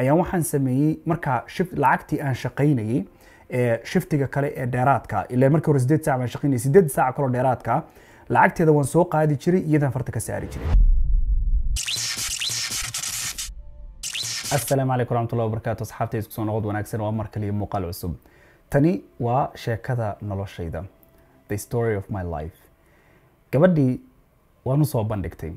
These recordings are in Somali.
ayaan waxaan sameeyey markaa lacagtii aan shaqaynayey shiftiga kale ee dheeraadka ilaa markii hore sideed saac baan shaqaynayay sideed saac kaloo dheeraadka lacagteeda waan soo qaadi jiray iyadaan farta ka saari jiray. Asalaamu calaykum waraxmatullahi wabarakaatu asxaabta isku soo noqod wanaagsan waa mar kaliya muuqaal cusub. Tani waa sheekada noloshayda. The story of my life. Gabadhii waan u soo bandhigtay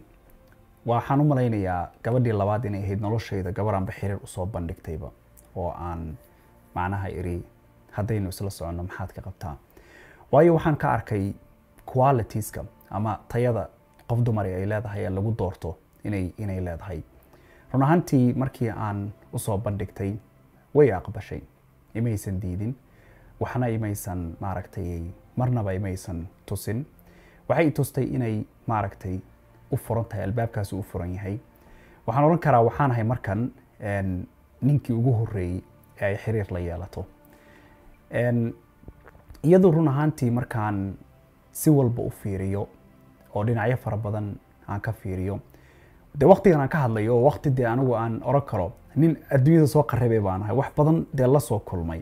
waxaan u malaynayaa gabadhii labaad inay ahayd noloshayda gabadhaanba xiriir u soo bandhigtayba oo aan macnaha iri haddaynu isla soconno maxaad ka qabtaa? Waayo waxaan ka arkay qualitieska ama tayada qof dumari ay leedahay ee lagu doorto inay inay leedahay. Run ahaantii markii aan u soo bandhigtay way aqbashay. Imaysan diidin. Waxna imaysan maaragtay marnaba imaysan tusin. Waxay tustay inay maaragtay u furan tahay albaabkaasi u furan yahay. Waxaan odhan karaa waxaan ahay markan ninkii ugu horeeyey ee ay xiriir la yeelato. Iyadoo run ahaantii markaan si walba u fiiriyo oo dhinacyo fara badan aan ka fiiriyo de waktigan aan ka hadlayo oo wakti dee anigu aan oran karo nin adduunyada soo qaribay baan ahay. Wax badan dee la soo kulmay.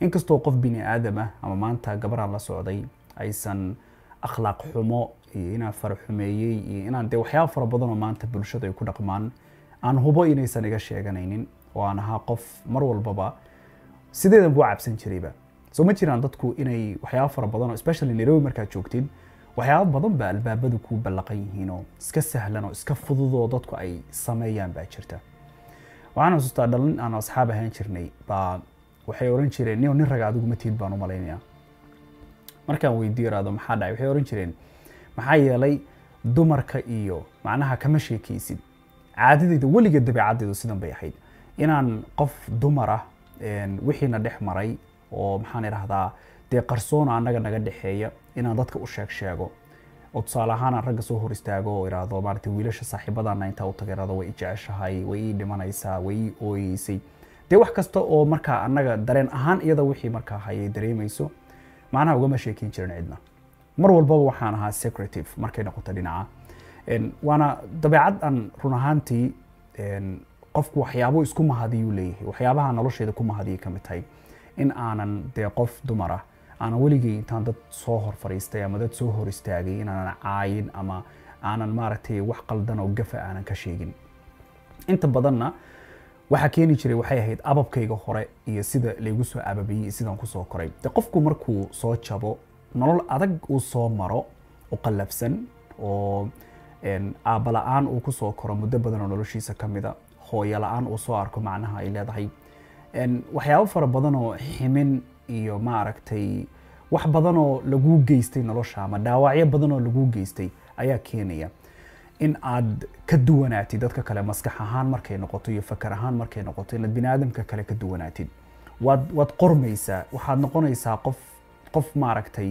Inkastoo qof bini aadam ah ama maanta gabaraan la socday aysan akhlaaq xumo iyo inaan faraxumeeyey iyo inaan dee waxyaaba fara badan oo maanta bulshada ay ku dhaqmaan aan hubo inaysan iga sheeganaynin oo aan ahaa qof mar walbaba sideedan buu cabsan jirayba soo ma jiraan dadku inay waxyaaba fara badan oo especially nairobi markaad joogtid waxyaaba badan baa albaabadu ku ballaqan yihiin oo iska sahlan oo iska fudud oo dadku ay sameeyaan baa jirta. Waxaan xusuustaa dhalin aan asxaab ahaan jirnay baa waxay oran jireen nin raga adigu matiid baan u malaynayaa. Markaan weydiyo iraado maxaa dhacay? Waxay oran jireen maxaa yeelay dumarka iyo macnaha kama sheekaysid caadadeyda weliga dabeecaddeedu sidan bay ahayd. Inaan qof dumar ah wixiina dhex maray oo maxaan idhahdaa dee qarsoona annaga naga dhexeeya inaan dadka u sheeg sheego oo tusaale ahaan aan ragga soo hor istaago oo idhaahdo maaragtay wiilasha saaxiibadaana intaa u taga idhahdo way i way ii dhimanaysaa way ii ooyeysay. Dee wax kasta oo markaa annaga dareen ahaan iyada wixii markaa hayay dareemayso macnaha ugama sheekeyn jirin cidna mar walbaba waxaan ahaa secretive markay noqoto dhinaca. Waana dabeecad aan run ahaantii qofku waxyaabo isku mahadiyuu leeyahay waxyaabaha nolosheeda ku mahadiyay ka mid tahay. In aanan dee qof dumar ah aanan weligay intaan dad soo hor fadhiistay ama dad soo hor istaagay inaanan caayin ama aanan maaragtay wax qaldan oo gafa aanan ka sheegin. Inta badanna waxaa keeni jiray waxay ahayd ababkayga hore iyo sida laygu soo ababiyey sidaan ku soo koray. De qofku markuu soo jabo nolol adag uu soo maro u qallafsan oo aabba la'aan uu ku soo koro muddo badan oo noloshiisa ka mida hooyo la'aan uu soo arko macnaha ay leedahay. Waxyaabo fara badan oo ximin iyo maaragtay wax badan oo laguu geystay nolosha ama dhaawacyo badan oo laguu geystay ayaa keenaya. In aad ka duwanaatid dadka kale maskax ahaan markay noqoto iyo fakar ahaan markay noqoto inaad bini aadamka kale ka duwanaatid. Waad waad qormaysaa waxaad noqonaysaa qof qof maaragtay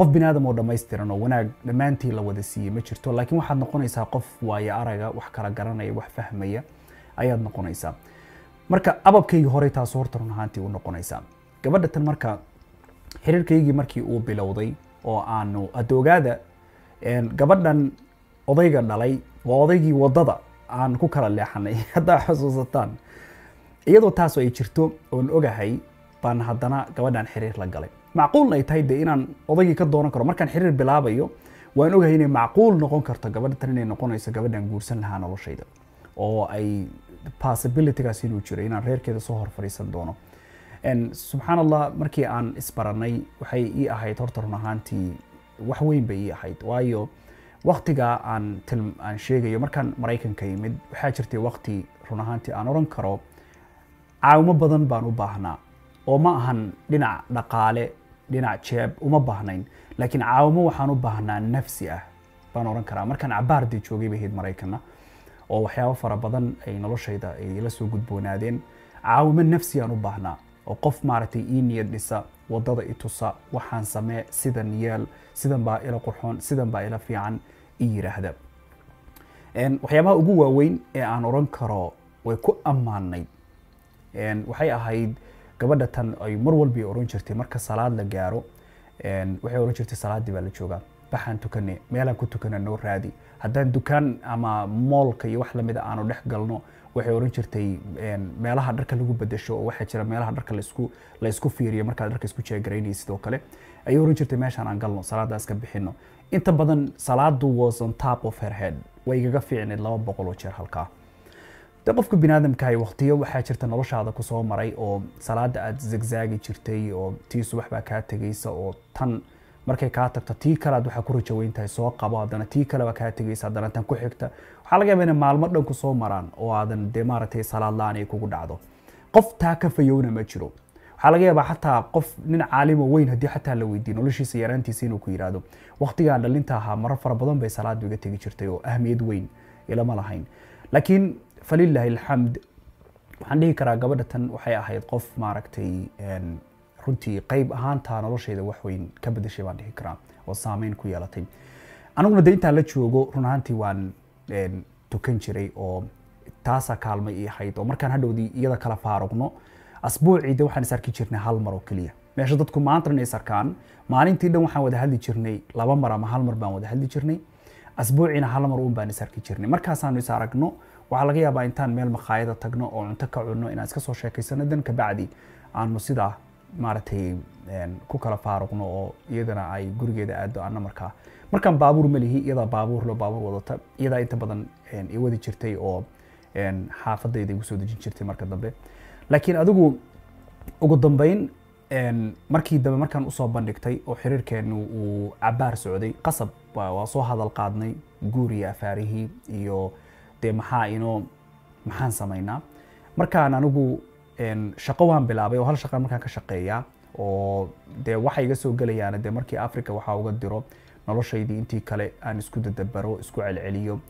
qof bini aadam oo dhammaystiran oo wanaag dhammaantii la wada siiyey ma jirto laakiin waxaad noqonaysaa qof waayo araga wax kala garanaya wax fahmaya ayaad noqonaysaa. Marka ababkaygii horey taas horta run ahaantii u noqonaysaa. Gabadha tan marka xiriirkaygii markii uu bilowday oo aanu adoogaada gabadhan odayga dhalay waa odaygii waddada aan ku kala leexanay haddaa xusuusataan. Iyadoo taas ay jirto oon ogahay baan haddana gabadhan xiriir la galay macquulna ay tahay de inaan odaygii ka doonan karo. Markaan xiriir bilaabayo waan ogahay inay macquul noqon karto gabadha tan inay noqonayso gabadhan guursan lahaa noloshayda oo ay possibilitygaas inuu jiro inaan reerkeeda soo hor doono. Subxaan allah markii aan isbaranay waxay ii ahayd horta run ahaantii wax weyn bay ii ahayd. Waayo waktigaa aan aan sheegayo markaan maraykanka yimid waxaa jirtay wakti run ahaantii aan oran karo caawimo badan baan u baahnaa oo ma ahan dhinac dhaqaale dhinac jeeb uma baahnayn. Laakiin caawimo waxaan u baahnaa nafsi ah baan oran karaa. Markaan cabaardii joogay bay ahayd maraykanna oo waxyaabo fara badan ay noloshayda ay ila soo gudboonaadeen. Caawimo nafsi aan u baahnaa oo qof maaragtay ii niyad dhisa waddada i tusa waxaan samee sidan yeel sidan baa ila qurxoon sidan baa ila fiican i yidhaahda waxyaabaha ugu waaweyn ee aan oran karo way ku ammaanayd waxay ahayd gabadha tan ay mar walba oran jirtay marka salaad la gaaro waxay oran jirtay salaaddii baa la joogaa. Baxaan tukane meelaan ku tukana noo raadi. Haddaan dukaan ama moolka iyo wax lamida aanu dhex galno waxay oran jirtay meelaha dharka lagu bedesho oo waxaa jira meelaha dharka la isku la fiiriyo markaad dharka isku jeegaraynayay sidoo kale. Ayay oran jirtay meeshaan aan galno salaadaas ka bixino inta badan salaadu was on top of her head way igaga fiicneed laba boqol oo jeer halkaa de qofka binaadamkahay waqtiyo waxaa jirta noloshaada ku soo maray oo salaada aad zagzaagi jirtay oo tii subax baa kaa tegaysa oo tan markay kaa tagto tii kale aad waxaa ku rajaweyn tahay soo qabo haddana tii kale baa kaa tegaysa haddana tan ku xigta. Waxaa laga yaabaa inay maalmo dhan ku soo maraan oo aadan dee maaragtay salaad la'aan kugu dhacdo. Qof taa ka fayowna ma jiro. Waxaa laga yaabaa xataa qof nin caalimo weyn haddii xataa la weydiiyo noloshiisa yaraantiisa inuu ku yidhaahdo waqtigaan dhalinta ahaa marar fara badan bay salaadu iga tegi jirtay oo ahmiyad weyn ilama lahayn. Laakiin falilaahi alxamd waxaan dhihi karaa gabadha tan waxay ahayd qof maaragtay runtii qeyb ahaantaa noloshayda wax weyn ka bedeshay baan dhihi karaa oo saameyn ku yeelatay. Aniguna de intaan la joogo run ahaantii waan tukan jiray oo taasaa kaalmay ii ahayd oo markaan hadhowdii iyada kala faaruqno asbuucii de waxaan is arki jirnay hal mar oo keliya. Meesha dadku maanta dhan is arkaan. Maalintii dhan waxaan wada hadli jirnay laba mar ama hal mar baan wada hadli jirnay. Asbuuciina hal mar uun baan is arki jirnay. Markaasaanu is aragno waxaa laga yaabaa intaan meel makhaayada tagno oo cunto ka cunno inaan iska soo sheekaysano dan kabacdi aanu sidaa maaragtay ku kala faaruqno oo iyadana ay gurigeeda aado ana markaa. Markaan baabuur ma iyadaa baabuur lo baabuur wadata iyadaa inta badan i wadi jirtay oo xaafadayda igu soo dejin jirtay marka dambe. Laakiin adigu ugu dambeyn markii dambe markaan u soo bandhigtay oo xiriirkeenu uu cabaar socday qasab waa soo hadal qaadnay guuriya afaarihii iyo dee maxaa inoo maxaan samaynaa markaan anigu shaqo waan bilaabay oo hal shaqa markaan ka shaqeeyaa oo dee waxa iga soo gelayaan dee markii africa waxaa uga diro noloshaydii intii kale aan isku dadabaro isku celceliyo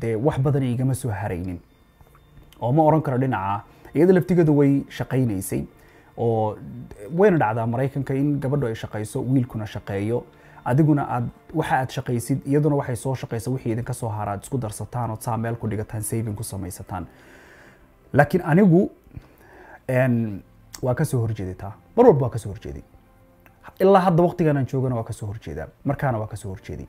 dee wax badan igama soo haraynin. Oo ma oran karo dhinaca iyada laftigeedu way shaqaynaysay oo wayna dhacdaa maraykanka in gabadhu ay shaqayso wiilkuna shaqeeyo adiguna aad waxa aad shaqaysid iyaduna waxay soo shaqaysa wixii idinka soo hara isku darsataan ood saa meel ku dhigataan saving ku samaysataan. Laakiin anigu waa ka soo horjeeday taa. Mar walba waa ka soo horjeeday. Ilaa hadda waqtigan aan joogana waa ka soo horjeedaa. Markaana waa ka soo horjeeday.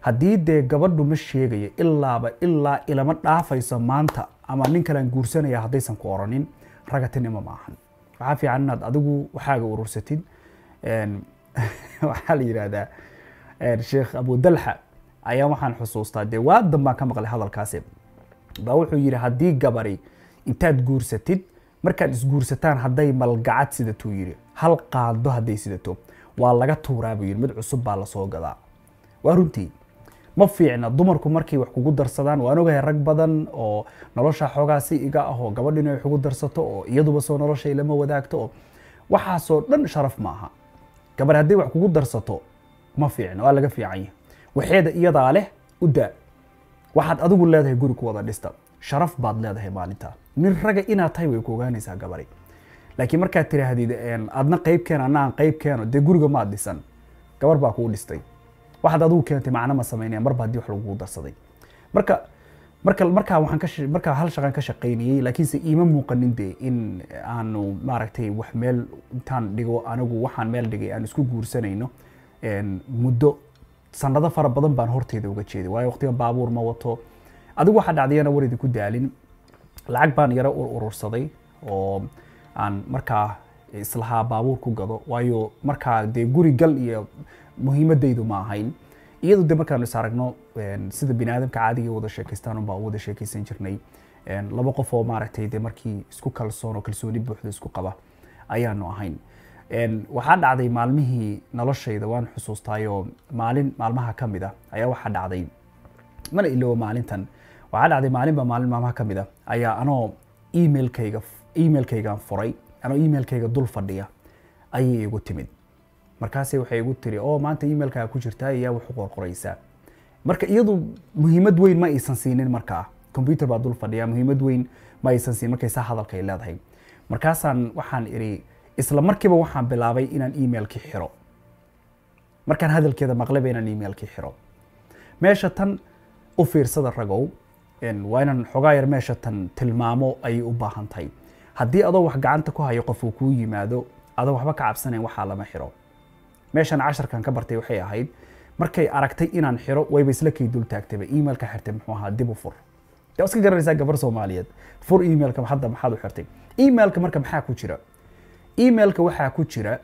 Haddii dee gabadhu ma sheegayo ilaaba ilaa ilama dhaafayso maanta ama nin kalean guursanaya haddaysan ku oranin ragatinimo ma waxaa fiican inaad adigu waxaaga urursatid waxaa la yidhaahdaa sheekh abudalxa ayaa waxaan xusuustaa. Dee waa dambaan ka maqlay hadalkaasi. Baa wuxuu yidhi haddii gabari intaad guursatid markaad isguursataan hadday malgacad sidatuu yidhi hal qaado hadday sidato waa laga tuuraa buu yidhi. Mid cusub baa la soo gadaa. Waa runtii ma fiicna dumarku markay wax kugu darsadaan waan ogahay rag badan oo nolosha xoogaa si iga ah oo gabadh inay wax kugu darsato oo iyaduba soo noloshay lama wadaagto oo waxaasoo dhan sharaf ma aha gabar hadday wax kugu darsato ma fiicna waa laga fiican waxeeda iyadaa leh u daa. Waxaad adigu leedahay guri ku wada dhista. Sharaf baad leedahay maalintaa nin raga inaad tahay way ku ogaanaysaa gabari. Laakiin markaad tiraahdid adna qayb keen anna aan qayb keeno dee guriga maad dhisan. Gabar baa kuu dhistay. Waxaad adigu keentay macno ma samaynaya marba haddii wax lagugu darsaday. Marka marka markaa waxaan ka markaa hal shaqaan ka shaqaynayay laakiinse iima muuqanin dee in aanu maaragtay wax meel intaan dhigo anigu waxaan meel dhigay aan isku guursanayno muddo sanado fara badan baan horteyda uga jeeday. Waayo waqtigan baabuur ma wato. Adigu waxaa dhacdayana waridi ku daalin. Lacag baan yaro urursaday oo aan markaa islahaa baabuur ku gado. Waayo markaa dee guri gal iyo muhiimadaydu ma ahayn iyadu de markaanu is aragno sida bini aadamka caadiga wada sheekaystaan unbaa wada sheekaysan jirnay. Laba qof oo maaragtay de markii isku kalsoon oo kalsooni buuxda isku qaba ayaanu ahayn. Waxaa dhacday maalmihii noloshayda waan xusuustaayoo maalin maalmaha ka mid a ayaa waxaa dhacday. Mana iloobo maalintan. Waxaa dhacday maalinba maalin maalmaha ka mid a. Ayaa anoo emailkayga emailkaygaan furay anoo emailkayga dul fadhiya. Ayay igu timid markaase waxay igu tiri oo maanta emailkaa ku jirtaa iyaa wax u qorqoraysaa marka iyadu muhiimad weyn ma aysan siinin markaa. Computer baa dul fadhiya muhiimad weyn ma aysan siin markay saa hadalka ay leedahay. Markaasaan waxaan iri isla markiiba waxaan bilaabay inaan emailkii xiro. Markaan hadalkeeda maqlayba inaan emailkii xiro. Meesha tan u fiirsada ragow waa inaan xogaa yar meesha tan tilmaamo ayay u baahan tahay. Haddii adoo wax gacanta ku hayo qof uu kuu yimaado adoo waxba ka cabsanayn waxaa lama xiro meeshan casharkan ka bartay waxay ahayd markay aragtay inaan xiro wayba isla kay dul taagtayba emailka xirtay muxuu ahaa dib u fur. Waa iska garanaysaa gabar soomaaliyeed fur emailka hadda maxaad u xirtay? Emailka marka maxaa ku jira? Emailka waxaa ku jira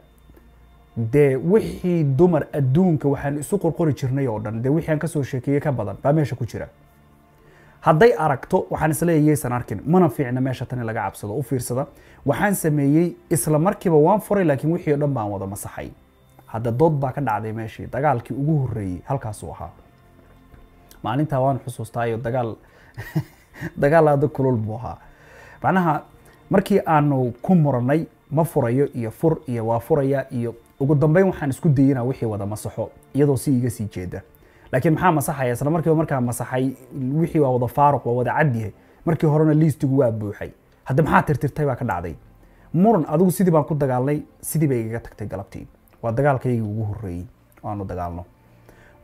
dee wixii dumar adduunka waxaan isu qorqori jirnay oo dhan dee wixii aan ka soo sheekeeyey ka badan baa meesha ku jira. Hadday aragto waxaan is leeyahay yaysan arkin mana fiicna meesha tani laga cabsado u fiirsada. Waxaan sameeyey isla markiiba waan furay laakiin wixii o dhan baan wada masaxay hadda dood baa ka dhacday meeshii. Dagaalkii ugu horreeyey halkaasuu ahaa. Maalintaa waan xusuustaayo dagaal dagaal aada kulul buu ahaa. Macnaha markii aanu ku muranay ma furayo iyo fur iyo waa furaya iyo ugu dambeyn waxaan isku dayay inaan wixii wada masaxo iyadoo si iga sii jeeda. Laakiin maxaa masaxaya isla markiiba markaa masaxay wixii waa wada faaruq waa wada cadyahay markii horena liistigu waa buuxay. Hadda maxaa tirtirtay baa ka dhacday. Muran adigu sidii baan ku dagaalnay sidii bay igaga tagtay galabtii waa dagaalkaygii ugu horreeyey oo dagaalno.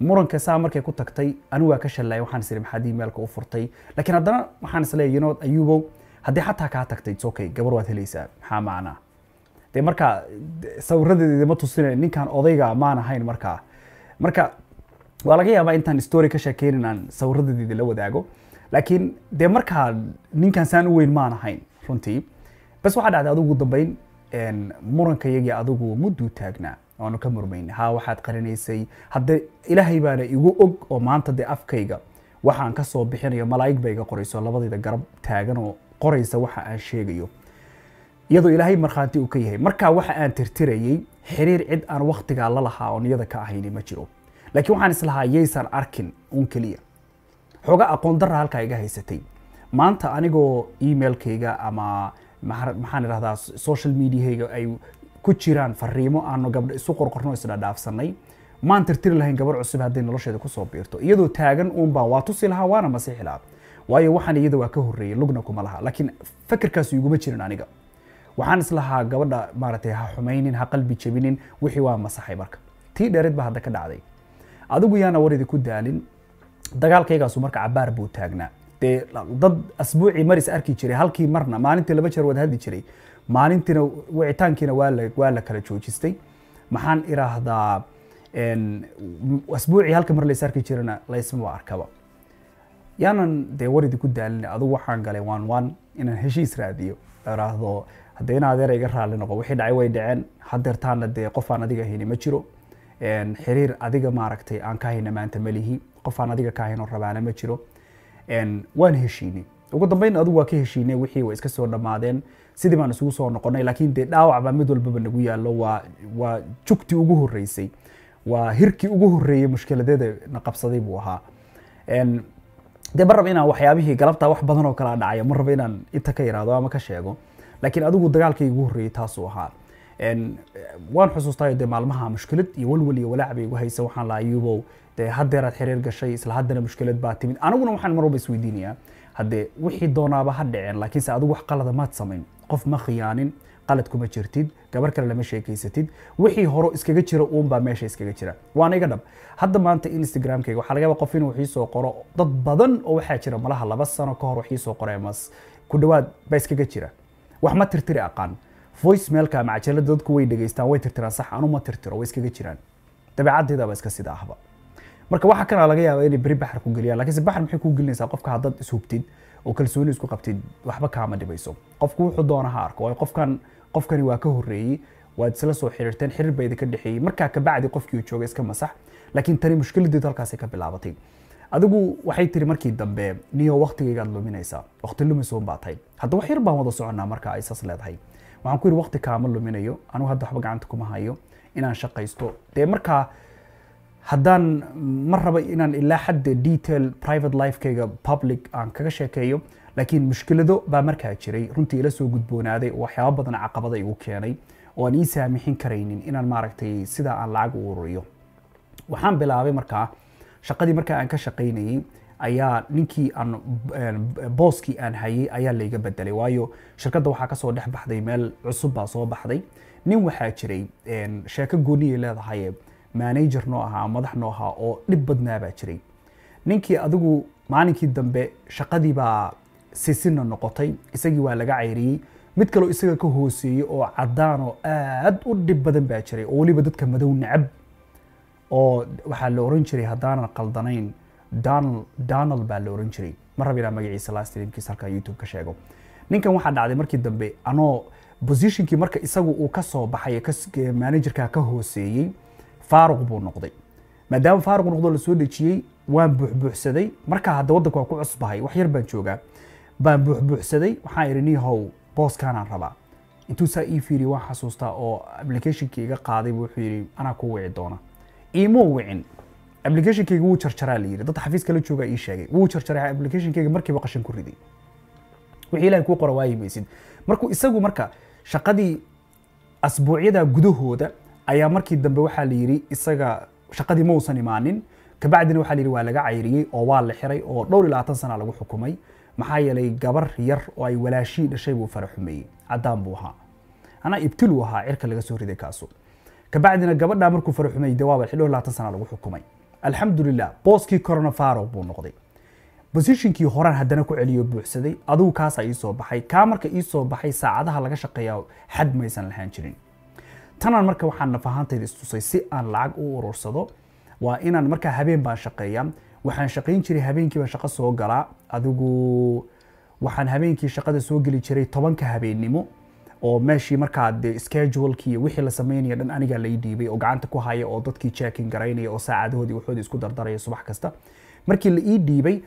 Muranka saa markay ku tagtay anigu waa ka shallayay waxaan is ihi maxaad emailka u furtay? Laakiin haddana waxaan is leeyahay you know ayubow haddii xataa kaa tagtay it's gabar waad helaysaa maxaa macnaa dee markaa sawiradeeda ma tusinay ninkan odayga maan ahayn markaa. Marka waa laga yaabaa intaan story ka sheekeyn inaan sawiradeeda la wadaago laakiin dee markaa ninkan saan u weyn maan ahayn runtii. Bas waxaa dhacday adigu dambeyn muranka yagii adigu mudduu taagnaa waanu ka murmayn ha waxaad qarinaysay. Hadde ilaahay baana igu og oo maanta dee afkayga waxaan ka soo bixinayo malaa'ig ba qorayso labadayda garab taagan oo qoraysa waxa aan sheegayo. Iyadoo ilaahay markhaanti uu ka yahay. Markaa waxa aan tirtirayey xiriir cid aan waktigaa la lahaa oo niyada ka ahayni ma jiro. Laakiin waxaan islahaa yaysan arkin un keliya. Xooga aqoon darra halkaa iga haysatay. Maanta anigoo emailkayga ama maxaan idhahdaa social mediahayga ay ku jiraan fariimo aanu gabdho isu qorqorno isdha dhaafsanay. Maan tirtiri lahayn gabar cusub hadday nolosheeda ku soo biirto. Iyadoo taagan uun baan waa tusi lahaa waana masiixi lahaa. Waayo waxaan iyada waa ka horreeyey lugna kuma laha. Laakiin fakirkaas iguma jirin aniga. Waxaan islahaa gabadha maaragtay ha xumaynin ha qalbi jabinin wixii waa masaxay marka. Tii dheereed baa hadda ka dhacday. Adigu yaana waridi ku daalin. Dagaalkaygaasu marka cabaar buu taagnaa. Dee dad asbuucii maris arki jiray halkii marna maalintii laba jeer wada hadli jiray maalintiina wicitaankiina waa la kala joojistay. Maxaan iraahdaa asbuucii halka mar lays arki jirana laysmaba arkaba. Yaanan dee waridi ku daalin adigu waxaan galay waan waan inaan heshiis raadiyo. Iraahdo haddee in iga raalli noqo wixii dhacay way dhaceen. Hadeertaana dee qofaan adiga hayni ma jiro. Xiriir adiga maaragtay aan ka hayna maanta malihi qofaan adiga ka haynoo rabaana ma jiro. Waan heshiinay. Ugu dambeyn adigu waa ka heshiinay wixii way iska soo dhammaadeen sidii baan isugu soo noqonay laakiin dee dhaawac baa mid walbaba nagu yaallo. Waa waa jugtii ugu horreysay waa hirkii ugu horreeyey mushkiladeeda na qabsaday buu ahaa. Dee ma raba inaan waxyaabihii galabtaa wax badan oo kala dhacaya ma raba inaan inta ka yiraahdo ama ka sheego laakiin adigu dagaalkii ugu horreeyey taasuu ahaa. Waan xusuustaayo dee maalmaha mushkilad iyo walwal iyo walaac bay igu haysa waxaan lahaa dee haddeeraad xiriir gashay isla haddana mushkilad baa timid. Aniguna waxaan mar walba isweydiinayaa haddee wixii doonaaba ha dhiceen laakiinse adigu wax qalada maad samayn qof ma khiyaanin. Qalad kuma jirtid gabar kale lama sheekeysatid wixii horo iskaga jira uunbaa meesha iskaga jira. Waana iga dhab. Hadda maanta instagramkayga waxaa laga yaaba qof inuu wixii soo qoro dad badan oo waxaa jira malaha laba sano ka hor wixii soo qoray mas. Ku dhawaad baa iskaga jira. Wax ma tirtiri aqaan. Voice mailka macajalada dadku way dhegeystaan way tirtiraan. Sax anu tirtiro way iskaga jiraan. Dabeecaddeedaba iska sida ahba. Marka waxa kana laga yaaba inay beri baxar ku geliyaan laakiinse baxar maxay ku gelinaysaa qofka haddaad ishubtid oo kalsooni isku qabtid waxba kaama dhibayso. Qofku wuxuu doona ha arko qofkan qofkani waa ka horreeyey waad isla soo xiriirteen xiriir baa idinka dhexeeyey. Markaa kabacdi qofkii uu jooga iska masax laakiin tani mushkiladeedu halkaasay ka bilaabatay. Adigu waxay tiri markii dambe niyo waktigaygaad luminaysaa wakti lumisoon baa tahay hadda wax yar baan wada soconnaa marka ay saas leedahay. Waxaan ku yidhi wakti kaama luminayo anigu hadda waxba gacanta kuma hayo inaan shaqaysto. Dee markaa haddaan ma raba inaan ilaa xadda detail private lifekayga public aan kaga sheekeeyo laakiin mushkilado baa markaa jiray. Runtii ila soo gudboonaaday oo waxyaaba badan caqabada igu keenay oo aan ii saamixin karaynin inaan maaragtay sidaa aan lacag u ururiyo. Waxaan bilaabay markaa shaqadii markaa aan ka shaqaynayey ayaa ninkii aan booskii aan hayay ayaa layga bedelay waayo shirkadda waxaa ka soo dhex baxday meel cusub baa soo baxday. Nin waxaa jiray sheeko gooniyay leedahay manager noo ahaa madax noo ahaa oo dhib badnaa baa jiray. Ninkii adigu maalinkii dambe shaqadii baa sisina noqotay isagii waa laga cayriyey mid kaleo isaga ka hooseeyey oo cadaan oo aad u dhib badan baa jiray oo weliba dadka madow necab oo waxaa la oran jiray haddaanan qaldanayn donald baa la oran jiray. Ma rab inaan magaciisa last streamkiisa halkan youtube ka sheego. Ninkan waxaa dhacday markii dambe anoo positionkii marka isagu uu ka soo baxay managerka ka hooseeyey faaruq buu noqday maadaama faaruq noqdo la soo dejiyey waan buuxbuuxsaday markaa hadda waddanka waa ku cusbahay wax yar baan joogaa baan buuxbuuxsaday waxaan idhi nihow booskanaan rabaa intuu saa ii fiiriye waan xasuustaa oo applicationkii iga qaaday wuxuu yidhi anaa ku wici doona iimuu wicin applicationkayga wuu jarjaraa la yidhi dad xafiiska la joogaa ii sheegay wuu jarjaray applicationkayga markiiba qashin ku riday wixii ilahay kuu qora waayi maysid markuu isagu marka shaqadii asbuucyada gudahooda ayaa markii dambe waxaa la yidhi isaga shaqadii ma uusan imaanin. Kabacdina waxaa la yidhi waa laga cayriyey oo waa la xiray oo dhowr iyo labaatan sana lagu xukumay. Maxaa yeelay gabar yar oo ay walaashii dhashay buu fara caddaan buu ahaa. Anaa ibtiluu ahaa cirka laga soo riday kaasu. Kabacdina gabadhaa markuu fara xumeeyey waaba dhowr labaatan sana lagu xukumay. Alxamdulilah booskii corona faaruq buu noqday. Positionkii horaan haddana ku celiyo buuxsaday adigu kaasaa ii soo baxay. Kaa marka ii soo baxay saacadaha laga shaqeeyaa xad maysan lahaan jirin tanaan marka waxaan naf ahaantayda istusay si aan lacag u urursado waa inaan markaa habeen baan shaqeeyaa waxaan shaqayn jiray habeenkii baan shaqo soo galaa. Adigu waxaan habeenkii shaqada soo geli jiray tobanka habeennimo oo meeshii markaa de schedulekii iyo wixii la sameynaya dhan anigaa lai dhiibay oo gacanta ku haya oo dadkii checking garaynaya oo saacadahoodii waxoodii isku dardaraya subax kasta. Markii la ii dhiibay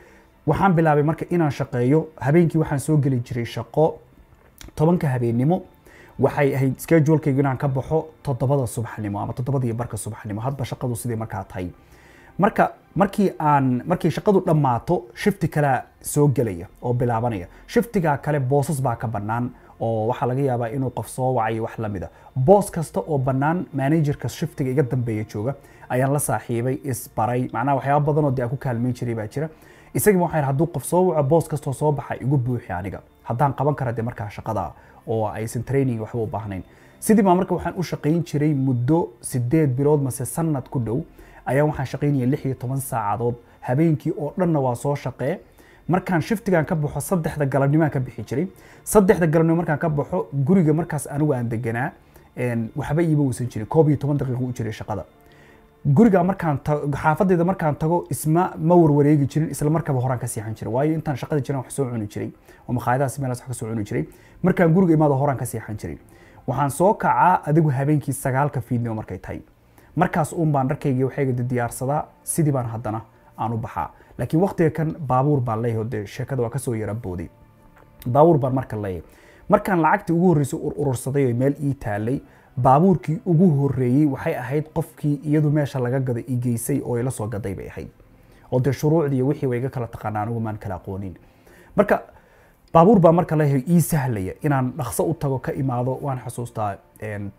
waxaan bilaabay marka inaan shaqeeyo. Habeenkii waxaan soo geli jiray shaqo tobanka habeennimo waxay ahayd schedulekaygu inaan ka baxo toddobada subaxnimo ama toddobada iyo barka subaxnimo. Hadba shaqadu sidii markaa tahay. Marka markii aan markii shaqadu dhammaato shifti kalea soo gelaya oo bilaabanaya. Shiftigaa kale boosas baa ka bannaan oo waxaa laga yaabaa inuu qof soo wacayo wax la mid a boos kasta oo bannaan managerka shiftiga iga dambeeya jooga ayaan la saaxiibay isbaray macnaha waxyaaba badan oo dee aan ku kaalmayn jiray baa jira. Isagiiba waxaan hadduu qof soo waco boos kastoo soo baxa igu buuxi aniga. Haddaan qaban kara dee markaa shaqada oo aysan training waxba u baahnayn. Sidii baa marka waxaan u shaqayn jiray muddo sideed bilood mase sanad ku dhow ayaa waxaan shaqaynaya lix iyo toban saacadood. Habeenkii oo dhanna waa soo shaqee. Markaan shiftigan ka baxo saddexda galabnimaan ka bixi jiray. Saddexda galabnimo markaan ka baxo guriga markaas anigu aan deganaa waxba iima weysan jiray koob iyo toban daqiiqo u jiray shaqada guriga markaan xaafadayda markaan tago isma ma warwareegi jirin isla markaba horaan ka seexan jiray waayo intaan shaqada jiran wax soo cuni jiray oo makhaayadahaas meelaas wax ka soo cuni jiray markaan guriga imaado horaan ka seexan jiray waxaan soo kacaa adigu habeenkii sagaalka fiidnimo markay tahay. Markaas uun baan dharkayga waxayga diyaarsadaa sidii baan haddana aan u baxaa. Laakiin waqtiga kan baabuur baan leeyahay dee sheekada waa ka soo yara booday baabuur baan marka leeyahay. Markaan lacagtii ugu horreysay urursaday oo meel ii taalay baabuurkii ugu horreeyey waxay ahayd qofkii iyadu meesha laga gaday i geysay oo ila soo gaday bay ahayd. Oo dee shuruucdii iyo wixii way iga kala taqaanaa anigu maan kala aqoonin. Marka baabuur baa marka leeyahay ii sahlaya inaan dhaqso u tago ka imaado waan xasuustaa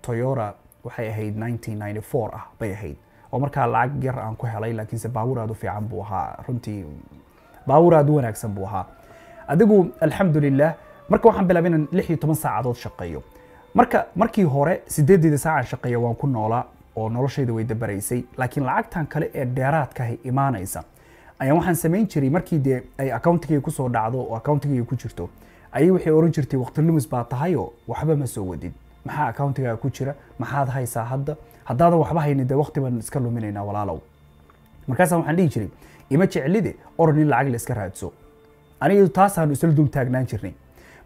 toyota waxay ahayd 1994 ah bay ahayd. Oo markaa lacag yar aan ku helay laakiinse baabuur aad u fiican buu ahaa. Runtii baabuur aad u wanaagsan buu ahaa. Adigu alxamdulilah marka waxaan bilaabay inaan lix iyo toban saacadood shaqeeyo marka markii hore sideedeeda saacaan shaqeeya waan ku noolaa oo noloshayda way dabaraysay laakiin lacagtan kale ee dheeraadkahay imaanaysa. Ayaan waxaan samayn jiray markii dee ay accountigayga ku soo dhacdo oo accountigayga ku jirto. Ayay waxay oran jirtay waqti lumis baa tahayoo waxba ma soo wadid. Maxaa accountigaa ku jira? Maxaad haysaa hadda? Haddaadan waxba haynin dee waqti iska luminaynaa walaalow. Markaasa waxaan dhihi jiray ima jeclide oran in lacag la iska raadso. Aniga isla dul taagnaan jirnay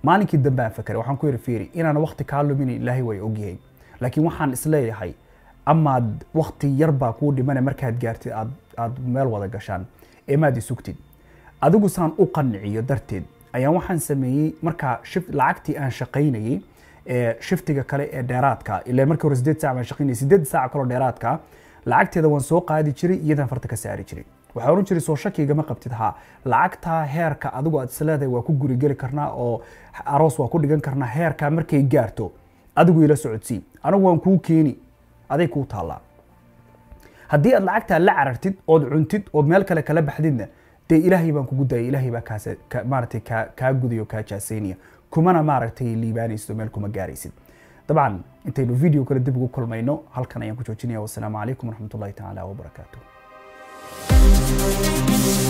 maalinkii dambe aan fakeray waxaan ku yidhi fiiri inaan waqti kaa luminayn ilaahay way ogyahay laakiin waxaan is leeyahay amaad waqti yar baa kuu dhimane markaad gaartid aad aad meel wada gashaan eemaad isugtid adigu saan u qanciyo darteed ayaan waxaan sameeyey markaa lacagtii aan shaqaynayey ee shiftiga kale ee dheeraadka ilaa markii hore sideed saac baan shaqaynayay sideed saac kaloo dheeraadka lacagteeda waan soo qaadi jiray iyadaan farta ka saari jiray waxaa oran jiray soo shakigama qabtid haa lacagtaa heerka adigu aad isleedahay waa ku gurigeli karnaa oo aroos waa ku dhigan karnaa heerkaa markay gaarto adigu ila socodsii anigu waan kuu keeni aday kuu taallaa. Haddii aad lacagtaa la carartid ood cuntid ood meel kale kala baxdidna dee ilaahay baan kugu dayay ilaahay baa kaas maaragtay kaa kaa gudayo kaa jaasaynaya kumana maaragtay liibaanaysid meel kuma gaaraysid. Dabcan intaynu video kale dib ugu kulmayno halkan ayaan ku joojinaya. Wasalaamu calaykum waraxmatullahi tacaala Thank